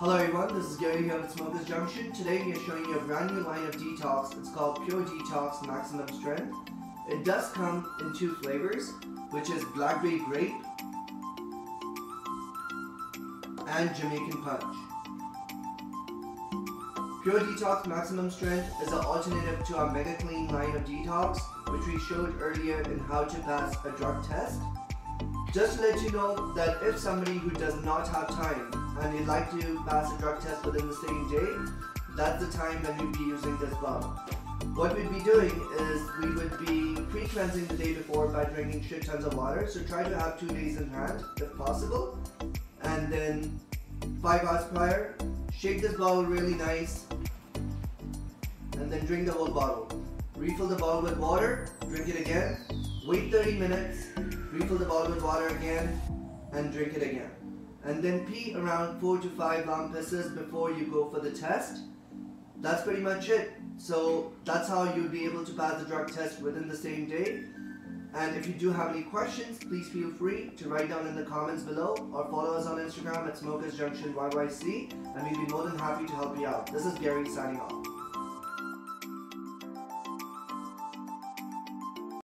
Hello everyone, this is Gary here at Smokers Junction. Today we are showing you a brand new line of detox. It's called Pure Detox Maximum Strength. It does come in two flavors, which is blackberry grape and Jamaican punch. Pure Detox Maximum Strength is an alternative to our Mega Clean line of detox, which we showed earlier in how to pass a drug test. Just to let you know that if somebody who does not have time and they'd like to pass a drug test within the same day, that's the time when you'd be using this bottle. What we'd be doing is we would be pre-cleansing the day before by drinking shit tons of water. So try to have two days in hand if possible. And then five hours prior, shake this bottle really nice and then drink the whole bottle. Refill the bottle with water, drink it again, wait 30 minutes, refill the bottle with water again, and drink it again. And then pee around 4 to 5 long pisses before you go for the test. That's pretty much it. So that's how you'll be able to pass the drug test within the same day. And if you do have any questions, please feel free to write down in the comments below or follow us on Instagram at Smokers Junction YYC and we'd be more than happy to help you out. This is Gary signing off.